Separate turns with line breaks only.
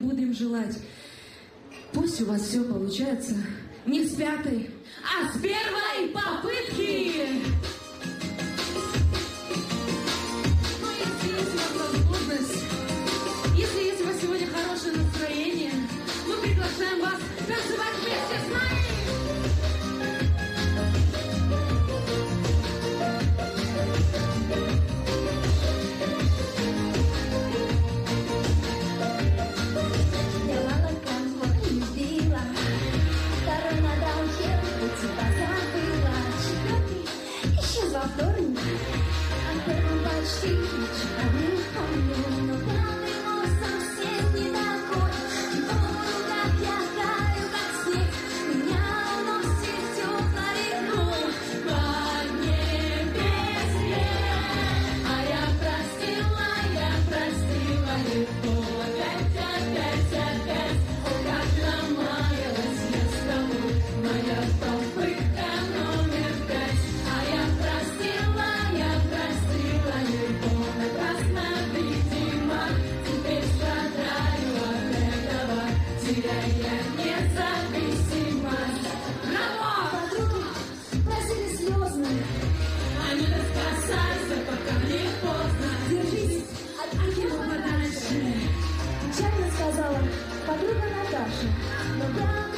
Будем желать, пусть у вас все получается. Не с пятой, а с первой!
adorando. Até vontade de te amar, amor. подруга Наташа, но я